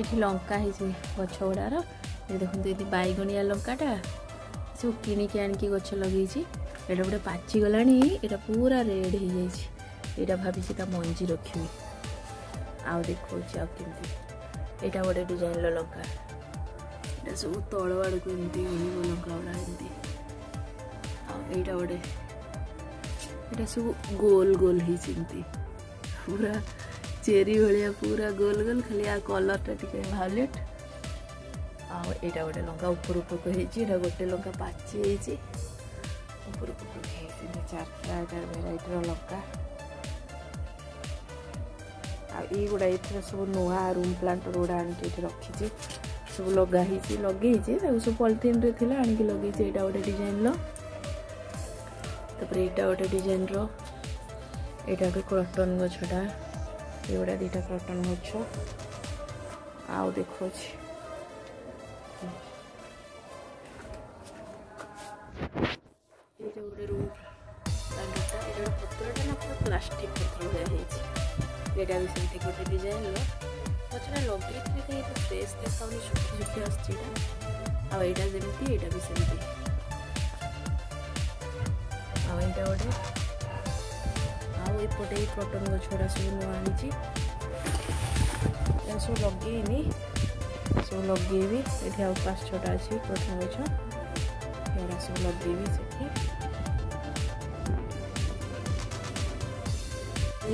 ଏଠି ଲଙ୍କା ହେଇଛି ଗଛ ଗୁଡ଼ାର ଦେଖନ୍ତୁ ଏଠି ବାଇଗଣିଆ ଲଙ୍କାଟା ସବୁ କିଣିକି ଆଣିକି ଗଛ ଲଗେଇଛି ଏଇଟା ଗୋଟେ ପାଚିଗଲାଣି ଏଇଟା ପୁରା ରେଡ଼୍ ହେଇଯାଇଛି ଏଇଟା ଭାବିଛି ତା ମଞ୍ଜି ରଖିବି ଆଉ ଦେଖାଉଛି ଆଉ କେମିତି ଏଇଟା ଗୋଟେ ଡିଜାଇନ୍ର ଲଙ୍କା ଏଇଟା ସବୁ ତଳ ଆଡ଼କୁ ଏମିତି ଓଳିବ ଲଙ୍କା ଗୁଡ଼ା ଏମିତି ଆଉ ଏଇଟା ଗୋଟେ ଏଇଟା ସବୁ ଗୋଲ ଗୋଲ ହେଇଛି ଏମିତି ପୁରା ଚେରି ଭଳିଆ ପୁରା ଗୋଲ ଗୋଲ ଖାଲି ଆ କଲର୍ଟା ଟିକେ ଭାଓଲେଟ୍ ଆଉ ଏଇଟା ଗୋଟେ ଲଙ୍କା ଉପର ଉପରକୁ ହେଇଛି ଏଇଟା ଗୋଟେ ଲଙ୍କା ପାଚି ହେଇଛି ଉପର ଉପରକୁ ହେଇଛି ଚାରିଟା ଚାରି ଭେରାଇଟିର ଲଙ୍କା ଆଉ ଏଇଗୁଡ଼ା ଏଥିରେ ସବୁ ନୂଆ ରୁମ୍ ପ୍ଲାଣ୍ଟର ଗୁଡ଼ା ଆଣିକି ଏଠି ରଖିଛି ସବୁ ଲଗା ହେଇଛି ଲଗେଇଛି ତାକୁ ସବୁ ପଲିଥିନ୍ରେ ଥିଲା ଆଣିକି ଲଗେଇଛି ଏଇଟା ଗୋଟେ ଡିଜାଇନ୍ର ତାପରେ ଏଇଟା ଗୋଟେ ଡିଜାଇନ୍ର ଏଇଟା ଗୋଟେ କଟନ୍ ଗଛଟା એવડા દીઠા કોટનનું છે આવું દેખો છે এটা গোটে রুম এটা গোটে পত্রটা না পুরো প্লাস্টিক পত্র হয়ে হয়েছে এটা ବି ସେମିତି ଗୋଟେ ଡିଜାଇନ୍ର ପଛରେ ଲଗେଇଥିଲି କାହିଁ ଏତେ ଫ୍ରେସ୍ ଦେଖାଉନି ଶୁଖି ଶୁଖି ଆସୁଛି ଏଇଟା ଆଉ ଏଇଟା ଯେମିତି ଏଇଟା ବି ସେମିତି ଆଉ ଏଇଟା ଗୋଟେ ওই পটেট প্রটোন গো ছড়া সরনো আনিছি যেন সব লগই ইনি সব লগবিবি এতিয়া পাস ছড়া আছে কত হাচা এরা সব লগবিবি তে কি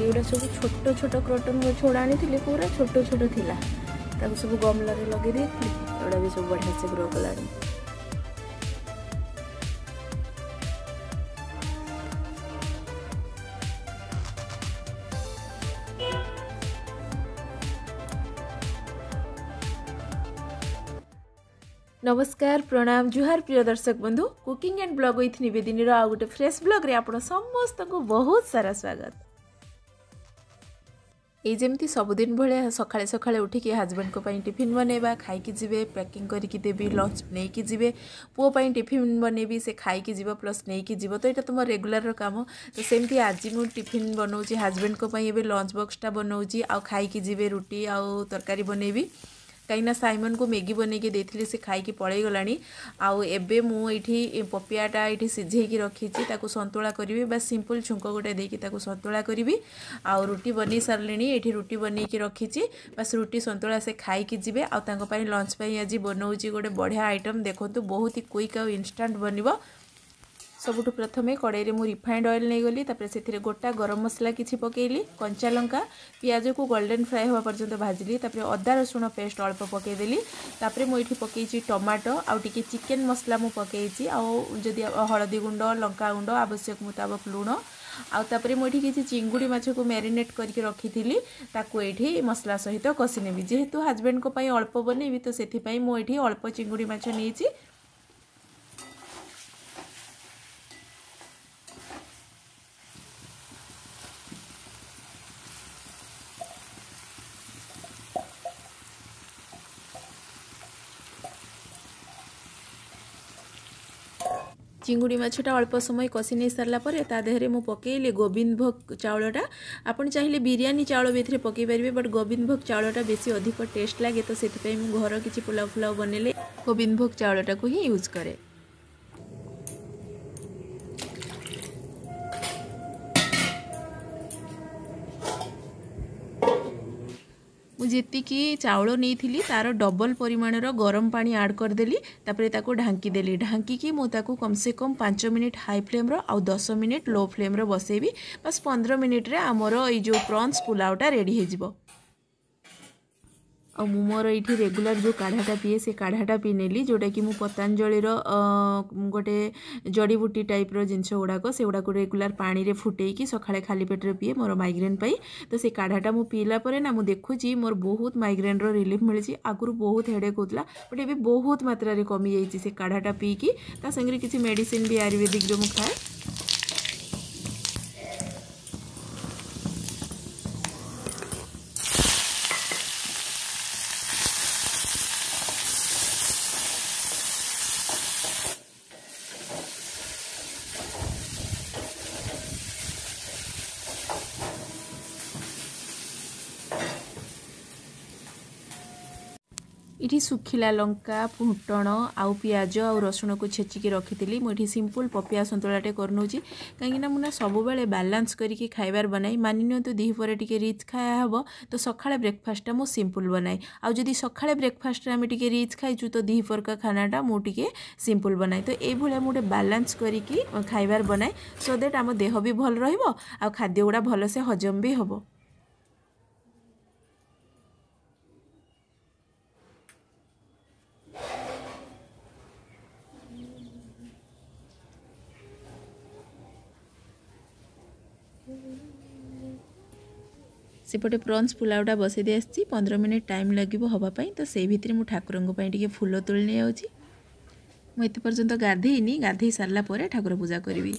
দিরা সব ছোট ছোট প্রটোন গো ছড়া আনিছিল পুরো ছোট ছোট থিলা তা সব গোমলা রে লাগি দি এড়া সব বড় হছে ব্রোকলা লাগি ନମସ୍କାର ପ୍ରଣାମ ଜୁହାର ପ୍ରିୟ ଦର୍ଶକ ବନ୍ଧୁ କୁକିଂ ଆଣ୍ଡ ବ୍ଲଗ୍ ୱିଥ୍ ନିବେଦିନୀର ଆଉ ଗୋଟେ ଫ୍ରେଶ୍ ବ୍ଲଗ୍ରେ ଆପଣ ସମସ୍ତଙ୍କୁ ବହୁତ ସାରା ସ୍ୱାଗତ ଏଇ ଯେମିତି ସବୁଦିନ ଭଳିଆ ସକାଳେ ସକାଳେ ଉଠିକି ହଜବ୍ୟାଣ୍ଡଙ୍କ ପାଇଁ ଟିଫିନ୍ ବନେଇବା ଖାଇକି ଯିବେ ପ୍ୟାକିଂ କରିକି ଦେବି ଲଞ୍ଚ ନେଇକି ଯିବେ ପୁଅ ପାଇଁ ଟିଫିନ୍ ବନେଇବି ସେ ଖାଇକି ଯିବ ପ୍ଲସ୍ ନେଇକି ଯିବ ତ ଏଇଟା ତୁମ ରେଗୁଲାରର କାମ ତ ସେମିତି ଆଜି ମୁଁ ଟିଫିନ୍ ବନାଉଛି ହଜବ୍ୟାଣ୍ଡଙ୍କ ପାଇଁ ଏବେ ଲଞ୍ଚ ବକ୍ସଟା ବନାଉଛି ଆଉ ଖାଇକି ଯିବେ ରୁଟି ଆଉ ତରକାରୀ ବନେଇବି କାହିଁକିନା ସାଇମନକୁ ମ୍ୟାଗି ବନେଇକି ଦେଇଥିଲି ସେ ଖାଇକି ପଳେଇଗଲାଣି ଆଉ ଏବେ ମୁଁ ଏଇଠି ପପିଆଟା ଏଇଠି ସିଝେଇକି ରଖିଛି ତାକୁ ସନ୍ତୁଳା କରିବି ବା ସିମ୍ପଲ୍ ଛୁଙ୍କ ଗୋଟେ ଦେଇକି ତାକୁ ସନ୍ତୁଳା କରିବି ଆଉ ରୁଟି ବନେଇ ସାରିଲିଣି ଏଇଠି ରୁଟି ବନେଇକି ରଖିଛି ବାସ୍ ରୁଟି ସନ୍ତୁଳା ସେ ଖାଇକି ଯିବେ ଆଉ ତାଙ୍କ ପାଇଁ ଲଞ୍ଚ ପାଇଁ ଆଜି ବନଉଛି ଗୋଟେ ବଢ଼ିଆ ଆଇଟମ୍ ଦେଖନ୍ତୁ ବହୁତ ହି କ୍ୱିକ୍ ଆଉ ଇନଷ୍ଟାଣ୍ଟ ବନିବ ସବୁଠୁ ପ୍ରଥମେ କଡ଼େଇରେ ମୁଁ ରିଫାଇଣ୍ଡ ଅଏଲ୍ ନେଇଗଲି ତାପରେ ସେଥିରେ ଗୋଟା ଗରମ ମସଲା କିଛି ପକାଇଲି କଞ୍ଚା ଲଙ୍କା ପିଆଜକୁ ଗୋଲ୍ଡେନ୍ ଫ୍ରାଏ ହେବା ପର୍ଯ୍ୟନ୍ତ ଭାଜିଲି ତାପରେ ଅଦା ରସୁଣ ପେଷ୍ଟ ଅଳ୍ପ ପକାଇଦେଲି ତାପରେ ମୁଁ ଏଠି ପକାଇଛି ଟମାଟୋ ଆଉ ଟିକେ ଚିକେନ୍ ମସଲା ମୁଁ ପକାଇଛି ଆଉ ଯଦି ହଳଦୀ ଗୁଣ୍ଡ ଲଙ୍କା ଗୁଣ୍ଡ ଆବଶ୍ୟକ ମୁତାବକ ଲୁଣ ଆଉ ତାପରେ ମୁଁ ଏଠି କିଛି ଚିଙ୍ଗୁଡ଼ି ମାଛକୁ ମ୍ୟାରିନେଟ୍ କରିକି ରଖିଥିଲି ତାକୁ ଏଇଠି ମସଲା ସହିତ କଷି ନେବି ଯେହେତୁ ହଜବେଣ୍ଡଙ୍କ ପାଇଁ ଅଳ୍ପ ବନେଇବି ତ ସେଥିପାଇଁ ମୁଁ ଏଠି ଅଳ୍ପ ଚିଙ୍ଗୁଡ଼ି ମାଛ ନେଇଛି চিଙ୍ଗୁড়ি মাছটা অল্প সময় কষি নেই সারা পরে তা দেহরে মু পকাইলি গোবিন্দ ভোগ চাউলটা আপনার চাইলে বিরিয়ানি চাউল এতে পকাই পারবে বট গোবিন্দ ভোগ চাউলটা বেশি অধিক টেস্ট লাগে তো সেই ঘর কিছু পোলাও ফোলাও বনাইলে গোবিন্দ ভোগ চাউলটা হি ইউজ করে ଯେତିକି ଚାଉଳ ନେଇଥିଲି ତା'ର ଡବଲ୍ ପରିମାଣର ଗରମ ପାଣି ଆଡ଼୍ କରିଦେଲି ତାପରେ ତାକୁ ଢାଙ୍କିଦେଲି ଢାଙ୍କିକି ମୁଁ ତାକୁ କମ୍ସେ କମ୍ ପାଞ୍ଚ ମିନିଟ୍ ହାଇ ଫ୍ଲେମ୍ର ଆଉ ଦଶ ମିନିଟ୍ ଲୋ ଫ୍ଲେମ୍ର ବସେଇବି ବାସ୍ ପନ୍ଦର ମିନିଟ୍ରେ ଆମର ଏଇ ଯେଉଁ ପ୍ରନ୍ସ ପୁଲାଉଟା ରେଡ଼ି ହେଇଯିବ ଆଉ ମୁଁ ମୋର ଏଇଠି ରେଗୁଲାର ଯେଉଁ କାଢ଼ାଟା ପିଏ ସେ କାଢ଼ାଟା ପିଇ ନେଲି ଯେଉଁଟାକି ମୁଁ ପତାଞ୍ଜଳିର ଗୋଟେ ଜଡ଼ିବୁଟି ଟାଇପ୍ର ଜିନିଷ ଗୁଡ଼ାକ ସେଗୁଡ଼ାକୁ ରେଗୁଲାର ପାଣିରେ ଫୁଟେଇକି ସକାଳେ ଖାଲି ପେଟରେ ପିଏ ମୋର ମାଇଗ୍ରେନ୍ ପାଇଁ ତ ସେ କାଢ଼ାଟା ମୁଁ ପିଇଲା ପରେ ନା ମୁଁ ଦେଖୁଛି ମୋର ବହୁତ ମାଇଗ୍ରେନ୍ର ରିଲିଫ୍ ମିଳିଛି ଆଗରୁ ବହୁତ ହେଡ଼େକ୍ ହେଉଥିଲା ବଟ୍ ଏବେ ବହୁତ ମାତ୍ରାରେ କମିଯାଇଛି ସେ କାଢ଼ାଟା ପିଇକି ତା ସାଙ୍ଗରେ କିଛି ମେଡ଼ିସିନ୍ ବି ଆୟୁର୍ବେଦିକରେ ମୁଁ ଖାଏ ଏଠି ଶୁଖିଲା ଲଙ୍କା ଫୁଟଣ ଆଉ ପିଆଜ ଆଉ ରସୁଣକୁ ଛେଚିକି ରଖିଥିଲି ମୁଁ ଏଠି ସିମ୍ପଲ୍ ପପିଆ ସନ୍ତୁଳାଟେ କରିନେଉଛି କାହିଁକିନା ମୁଁ ନା ସବୁବେଳେ ବାଲାନ୍ସ କରିକି ଖାଇବାର ବନାଏ ମାନି ନିଅନ୍ତୁ ଦ୍ୱିପହରେ ଟିକେ ରିଚ୍ ଖାଇବା ହେବ ତ ସକାଳେ ବ୍ରେକଫାଷ୍ଟଟା ମୁଁ ସିମ୍ପଲ୍ ବନାଏ ଆଉ ଯଦି ସକାଳେ ବ୍ରେକଫାଷ୍ଟରେ ଆମେ ଟିକେ ରିଚ୍ ଖାଇଛୁ ତ ଦ୍ୱିପହରକା ଖାନାଟା ମୁଁ ଟିକେ ସିମ୍ପଲ୍ ବନାଏ ତ ଏଇଭଳିଆ ମୁଁ ଗୋଟେ ବାଲାନ୍ସ କରିକି ଖାଇବାର ବନାଏ ସୋ ଦ୍ୟାଟ୍ ଆମ ଦେହ ବି ଭଲ ରହିବ ଆଉ ଖାଦ୍ୟ ଗୁଡ଼ା ଭଲସେ ହଜମ ବି ହେବ ସେପଟେ ପ୍ରନ୍ସ ପୁଲାଉଟା ବସାଇ ଦେଇ ଆସିଛି ପନ୍ଦର ମିନିଟ୍ ଟାଇମ୍ ଲାଗିବ ହେବା ପାଇଁ ତ ସେଇ ଭିତରେ ମୁଁ ଠାକୁରଙ୍କ ପାଇଁ ଟିକେ ଫୁଲ ତୋଳି ନେଇଯାଉଛି ମୁଁ ଏତେ ପର୍ଯ୍ୟନ୍ତ ଗାଧେଇନି ଗାଧେଇ ସାରିଲା ପରେ ଠାକୁର ପୂଜା କରିବି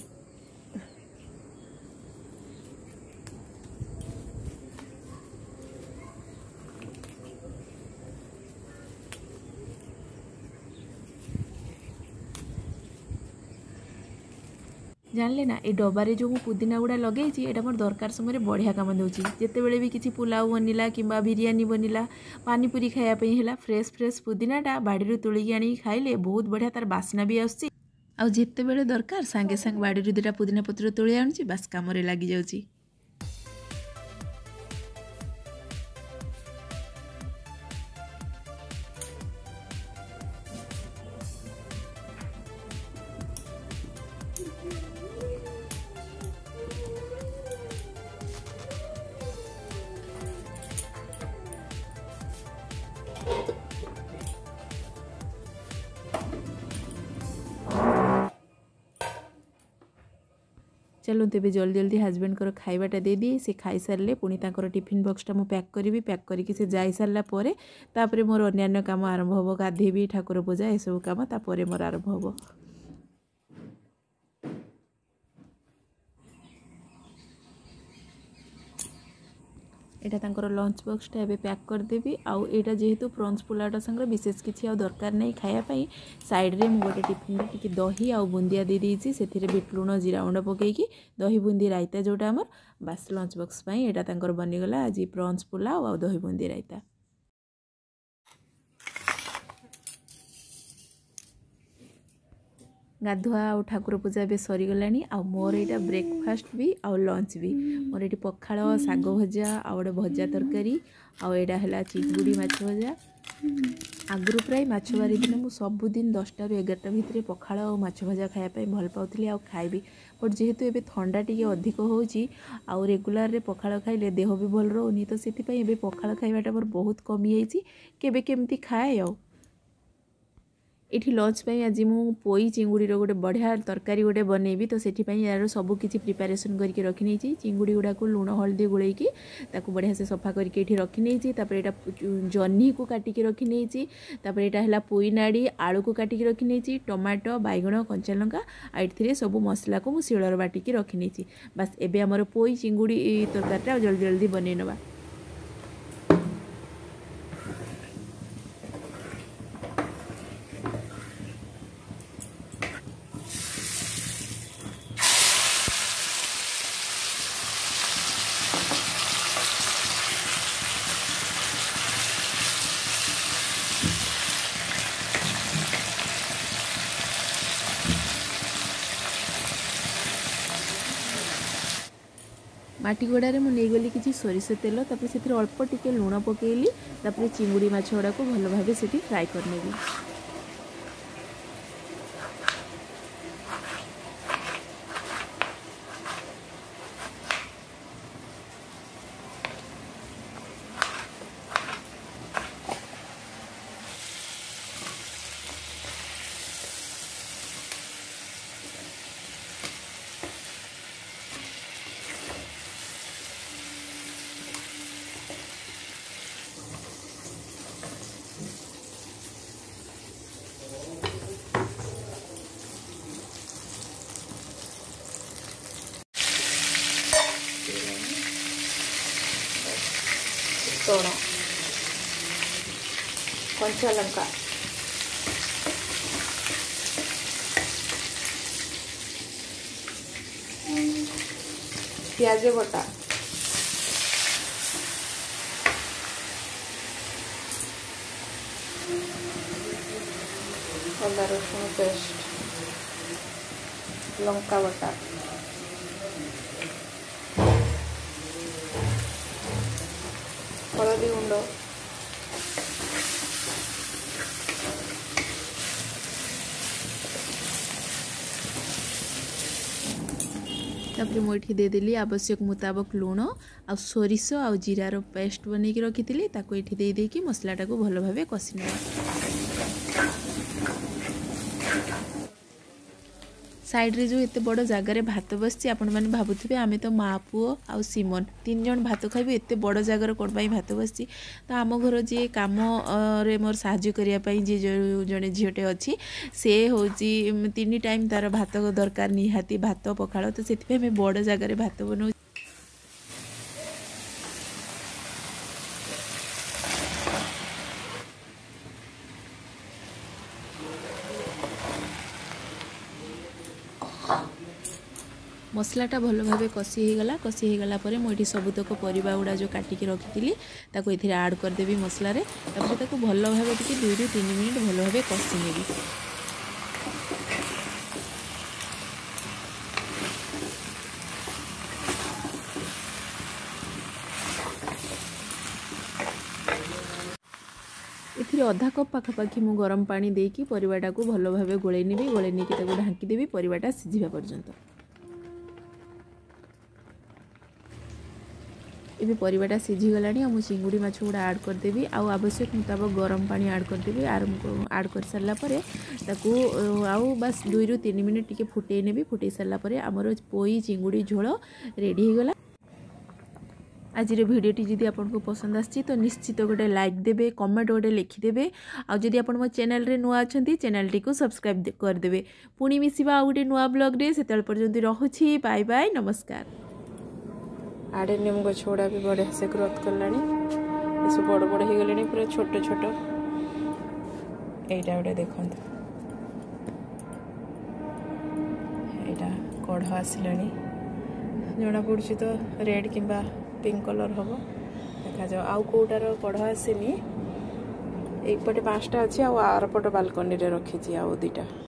ଜାଣିଲେ ନା ଏ ଡବାରେ ଯେଉଁ ମୁଁ ପୁଦିନା ଗୁଡ଼ା ଲଗେଇଛି ଏଇଟା ମୋର ଦରକାର ସମୟରେ ବଢ଼ିଆ କାମ ଦେଉଛି ଯେତେବେଳେ ବି କିଛି ପୁଲାଉ ବନିଲା କିମ୍ବା ବିରିୟାନୀ ବନିଲା ପାନିପୁରୀ ଖାଇବା ପାଇଁ ହେଲା ଫ୍ରେଶ୍ ଫ୍ରେଶ୍ ପୁଦିନାଟା ବାଡ଼ିରୁ ତୋଳିକି ଆଣିକି ଖାଇଲେ ବହୁତ ବଢ଼ିଆ ତା'ର ବାସ୍ନା ବି ଆସୁଛି ଆଉ ଯେତେବେଳେ ଦରକାର ସାଙ୍ଗେ ସାଙ୍ଗେ ବାଡ଼ିରୁ ଦୁଇଟା ପୁଦିନା ପତ୍ର ତୋଳି ଆଣୁଛି ବାସ୍ କାମରେ ଲାଗିଯାଉଛି ଚାଲନ୍ତୁ ତେବେ ଜଲ୍ଦି ଜଲ୍ଦି ହଜବେଣ୍ଡଙ୍କର ଖାଇବାଟା ଦେଇଦିଏ ସେ ଖାଇସାରିଲେ ପୁଣି ତାଙ୍କର ଟିଫିନ୍ ବକ୍ସଟା ମୁଁ ପ୍ୟାକ୍ କରିବି ପ୍ୟାକ୍ କରିକି ସେ ଯାଇସାରିଲା ପରେ ତାପରେ ମୋର ଅନ୍ୟାନ୍ୟ କାମ ଆରମ୍ଭ ହେବ ଗାଧୋଇବି ଠାକୁର ପୂଜା ଏସବୁ କାମ ତାପରେ ମୋର ଆରମ୍ଭ ହେବ এটা ତାଙ୍କର ଲଞ୍ଚ ବକ୍ସଟା ଏବେ ପ୍ୟାକ୍ କରିଦେବି ଆଉ ଏଇଟା ଯେହେତୁ ପ୍ରନ୍ସ ପୋଲାଟା ସାଙ୍ଗରେ ବିଶେଷ କିଛି ଆଉ ଦରକାର ନାହିଁ ଖାଇବା ପାଇଁ ସାଇଡ଼୍ରେ ମୁଁ ଗୋଟେ ଟିଫିନ୍ରେ ଟିକେ ଦହି ଆଉ ବୁନ୍ଦିଆ ଦେଇଦେଇଛି ସେଥିରେ ବିଟ୍ ଲୁଣ ଜିରା ଗୁଣ୍ଡ ପକାଇକି ଦହି ବୁନ୍ଦି ରାଇତା ଯେଉଁଟା ଆମର ବାସ୍ ଲଞ୍ଚ ବକ୍ସ ପାଇଁ ଏଇଟା ତାଙ୍କର ବନିଗଲା ଆଜି ପ୍ରନ୍ସ ପୋଲାଓ ଆଉ ଦହି ବୁନ୍ଦି ରାଇତା ଗାଧୁଆ ଆଉ ଠାକୁର ପୂଜା ଏବେ ସରିଗଲାଣି ଆଉ ମୋର ଏଇଟା ବ୍ରେକଫାଷ୍ଟ ବି ଆଉ ଲଞ୍ଚ ବି ମୋର ଏଠି ପଖାଳ ଶାଗ ଭଜା ଆଉ ଗୋଟେ ଭଜା ତରକାରୀ ଆଉ ଏଇଟା ହେଲା ଚିଙ୍ଗୁଡ଼ି ମାଛ ଭଜା ଆଗରୁ ପ୍ରାୟ ମାଛ ବାରି ଦିନ ମୁଁ ସବୁଦିନ ଦଶଟାରୁ ଏଗାରଟା ଭିତରେ ପଖାଳ ଆଉ ମାଛ ଭଜା ଖାଇବା ପାଇଁ ଭଲ ପାଉଥିଲି ଆଉ ଖାଇବି ବଟ୍ ଯେହେତୁ ଏବେ ଥଣ୍ଡା ଟିକେ ଅଧିକ ହେଉଛି ଆଉ ରେଗୁଲାରରେ ପଖାଳ ଖାଇଲେ ଦେହ ବି ଭଲ ରହୁନି ତ ସେଥିପାଇଁ ଏବେ ପଖାଳ ଖାଇବାଟା ମୋର ବହୁତ କମିଯାଇଛି କେବେ କେମିତି ଖାଏ ଆଉ ଏଠି ଲଞ୍ଚ୍ ପାଇଁ ଆଜି ମୁଁ ପୋଇ ଚିଙ୍ଗୁଡ଼ିର ଗୋଟେ ବଢ଼ିଆ ତରକାରୀ ଗୋଟେ ବନେଇବି ତ ସେଥିପାଇଁ ଏହାର ସବୁ କିଛି ପ୍ରିପାରେସନ୍ କରିକି ରଖିନେଇଛି ଚିଙ୍ଗୁଡ଼ି ଗୁଡ଼ାକୁ ଲୁଣ ହଳଦୀ ଗୋଳେଇକି ତାକୁ ବଢ଼ିଆ ସେ ସଫା କରିକି ଏଠି ରଖିନେଇଛି ତାପରେ ଏଇଟା ଜହ୍ନିକୁ କାଟିକି ରଖିନେଇଛି ତାପରେ ଏଇଟା ହେଲା ପୋଇ ନାଡ଼ି ଆଳୁକୁ କାଟିକି ରଖିନେଇଛି ଟମାଟୋ ବାଇଗଣ କଞ୍ଚା ଲଙ୍କା ଆଉ ଏଥିରେ ସବୁ ମସଲାକୁ ମୁଁ ଶିଳରେ ବାଟିକି ରଖିନେଇଛି ବାସ୍ ଏବେ ଆମର ପୋଇ ଚିଙ୍ଗୁଡ଼ି ତରକାରୀଟା ଜଲ୍ଦି ଜଲ୍ଦି ବନେଇ ନେବା মাটিগোড়ারে মু নেইগলি কিছু সোরিষ তেল তারপরে সেটি অল্প টিকে লুণ পকাইলি তারপরে চিংড়ি মাছ গুড়া ভালো ভাবে সেটি ফ্রাই করে নেবি వేసుకోవడం కొంచెం లంక পেঁয়াজ বটা আদা রসুন পেস্ট লঙ্কা বটা కొలది ఉండవు ତାପରେ ମୁଁ ଏଠି ଦେଇଦେଲି ଆବଶ୍ୟକ ମୁତାବକ ଲୁଣ ଆଉ ସୋରିଷ ଆଉ ଜିରାର ପେଷ୍ଟ ବନେଇକି ରଖିଥିଲି ତାକୁ ଏଠି ଦେଇ ଦେଇକି ମସଲାଟାକୁ ଭଲ ଭାବେ କଷି ନେବା ସାଇଡ଼୍ରେ ଯେଉଁ ଏତେ ବଡ଼ ଜାଗାରେ ଭାତ ବସିଛି ଆପଣମାନେ ଭାବୁଥିବେ ଆମେ ତ ମା ପୁଅ ଆଉ ସିମନ ତିନି ଜଣ ଭାତ ଖାଇବୁ ଏତେ ବଡ଼ ଜାଗାରେ କ'ଣ ପାଇଁ ଭାତ ବସିଛି ତ ଆମ ଘର ଯିଏ କାମରେ ମୋର ସାହାଯ୍ୟ କରିବା ପାଇଁ ଯିଏ ଯେଉଁ ଜଣେ ଝିଅଟେ ଅଛି ସେ ହେଉଛି ତିନି ଟାଇମ୍ ତା'ର ଭାତ ଦରକାର ନିହାତି ଭାତ ପଖାଳ ତ ସେଥିପାଇଁ ଆମେ ବଡ଼ ଜାଗାରେ ଭାତ ବନାଉ ମସଲାଟା ଭଲ ଭାବେ କଷି ହେଇଗଲା କଷି ହେଇଗଲା ପରେ ମୁଁ ଏଠି ସବୁତକ ପରିବା ଗୁଡ଼ା ଯେଉଁ କାଟିକି ରଖିଥିଲି ତାକୁ ଏଥିରେ ଆଡ଼୍ କରିଦେବି ମସଲାରେ ତାପରେ ତାକୁ ଭଲ ଭାବେ ଟିକେ ଦୁଇରୁ ତିନି ମିନିଟ୍ ଭଲ ଭାବେ କଷି ନେବି ଏଥିରେ ଅଧା କପ୍ ପାଖାପାଖି ମୁଁ ଗରମ ପାଣି ଦେଇକି ପରିବାଟାକୁ ଭଲ ଭାବେ ଗୋଳେଇ ଗୋଳେଇ ନେଇକି ତାକୁ ଢାଙ୍କିଦେବି ପରିବାଟା ସିଝିବା ପର୍ଯ୍ୟନ୍ତ ଏବେ ପରିବାଟା ସିଝିଗଲାଣି ଆଉ ମୁଁ ଚିଙ୍ଗୁଡ଼ି ମାଛ ଗୁଡ଼ା ଆଡ଼୍ କରିଦେବି ଆଉ ଆବଶ୍ୟକ ମୁତାବକ ଗରମ ପାଣି ଆଡ଼୍ କରିଦେବି ଆଡ଼୍ କରିସାରିଲା ପରେ ତାକୁ ଆଉ ବାସ୍ ଦୁଇରୁ ତିନି ମିନିଟ୍ ଟିକେ ଫୁଟେଇ ନେବି ଫୁଟେଇ ସାରିଲା ପରେ ଆମର ପୋଇ ଚିଙ୍ଗୁଡ଼ି ଝୋଳ ରେଡ଼ି ହେଇଗଲା আজির ভিডিওটি যদি আপনার পসন্দ আসছে তো নিশ্চিত গোটে লাইক দেবে কমেন্ট গোটে লিখিদেবে আদি আপনার মো চ্যানেলে নূয়া অনেক চ্যানেলটি সবসক্রাইব করেদেবে পুঁ মিশবা আউ গোটে নূয়া ব্লগ্রে সেতবে পর্যন্ত রহুছি বাই বাই নমস্কার আডেনিয়াম গছ গুড়া বি বড়িয়া সে গ্রোথ কলানি এসব বড় বড় হয়ে গলে পুরো ছোট ছোট এইটা গোটে দেখুন এইটা কড় আসলে জনা পড়ছে তো রেড কিংবা পিঙ্ক কলর হব দেখা যাও আউ কোটার কড় আসেনি এইপটে পাঁচটা আছে আরপট বালকনিরে রখিছি আউ দুইটা